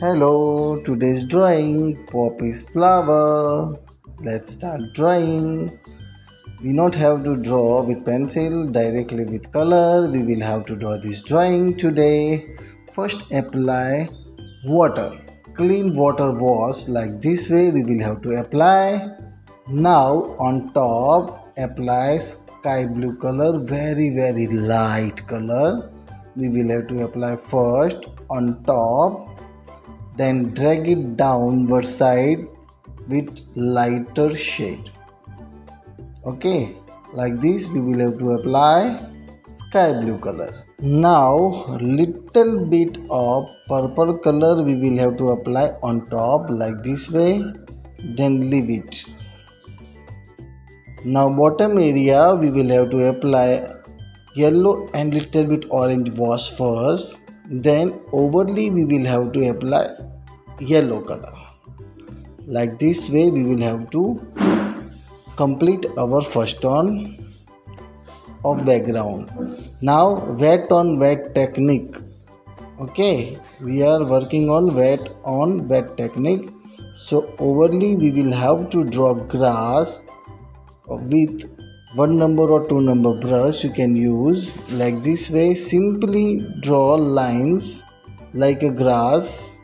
Hello, today's drawing is flower. Let's start drawing. We not have to draw with pencil directly with color. We will have to draw this drawing today. First apply water. Clean water wash like this way we will have to apply. Now on top apply sky blue color very very light color. We will have to apply first on top then drag it downward side with lighter shade. Okay like this we will have to apply sky blue color. Now little bit of purple color we will have to apply on top like this way then leave it. Now bottom area we will have to apply yellow and little bit orange wash first then overly we will have to apply yellow color. Like this way we will have to complete our first tone of background. Now wet on wet technique. Okay we are working on wet on wet technique. So overly we will have to draw grass with one number or two number brush you can use like this way. Simply draw lines like a grass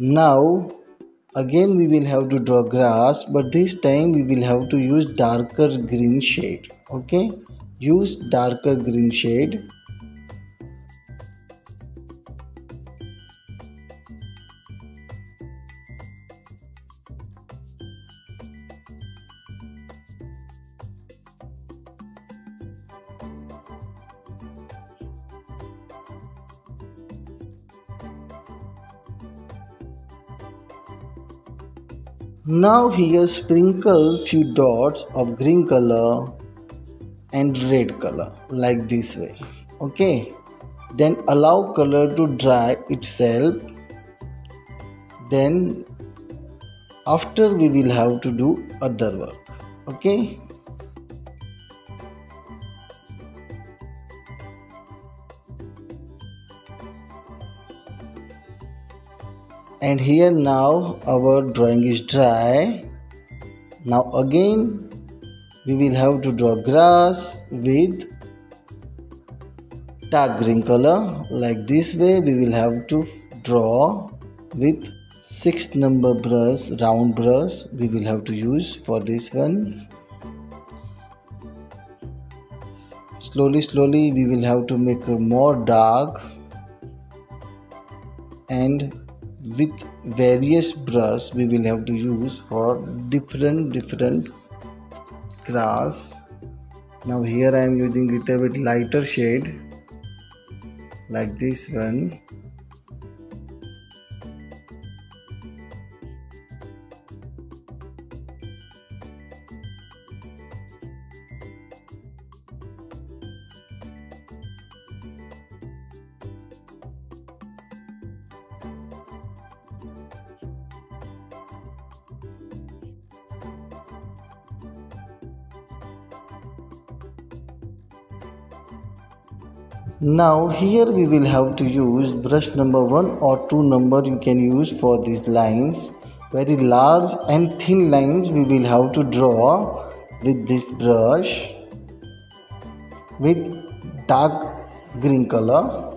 now again we will have to draw grass but this time we will have to use darker green shade okay? Use darker green shade Now here sprinkle few dots of green color and red color like this way. Okay. Then allow color to dry itself. Then after we will have to do other work. Okay. And here now our drawing is dry. Now again we will have to draw grass with dark green color. Like this way we will have to draw with 6 number brush round brush we will have to use for this one. Slowly slowly we will have to make more dark and with various brush we will have to use for different different grass. Now here i am using little bit lighter shade like this one now here we will have to use brush number 1 or 2 number you can use for these lines. Very large and thin lines we will have to draw with this brush with dark green color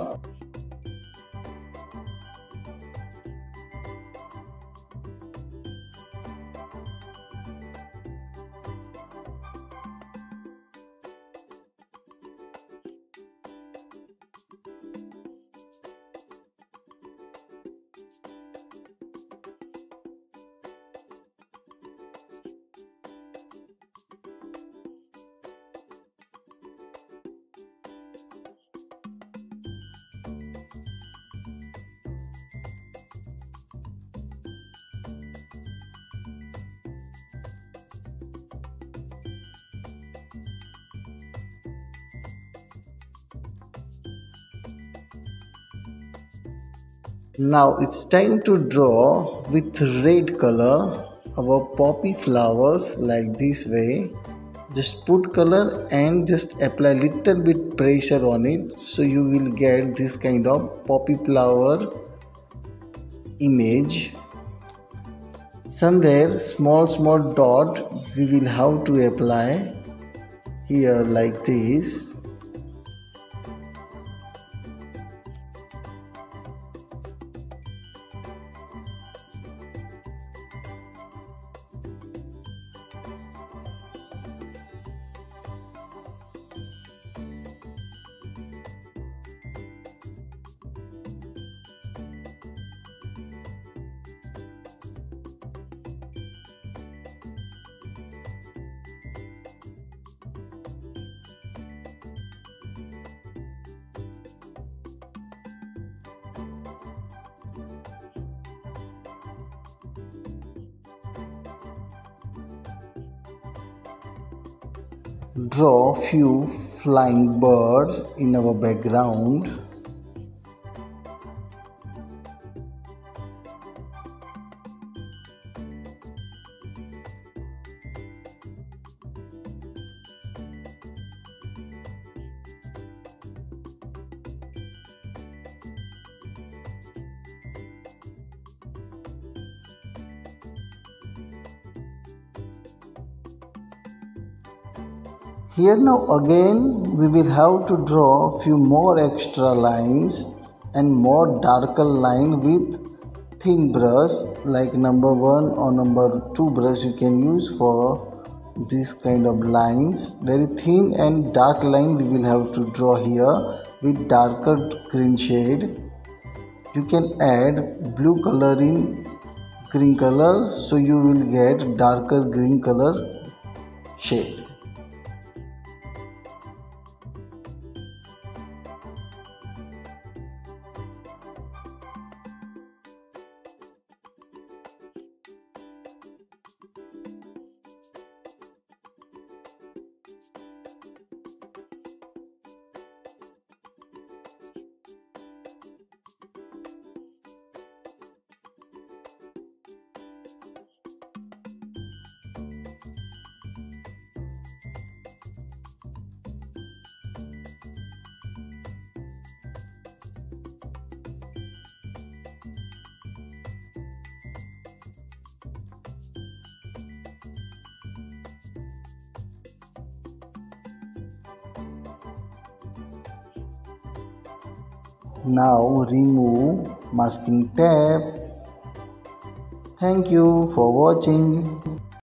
Now it's time to draw with red color our poppy flowers like this way. Just put color and just apply little bit pressure on it so you will get this kind of poppy flower image. Somewhere small small dot we will have to apply here like this draw few flying birds in our background Here now again we will have to draw few more extra lines and more darker line with thin brush like number 1 or number 2 brush you can use for this kind of lines. Very thin and dark line we will have to draw here with darker green shade. You can add blue color in green color so you will get darker green color shade Now remove masking tape. Thank you for watching.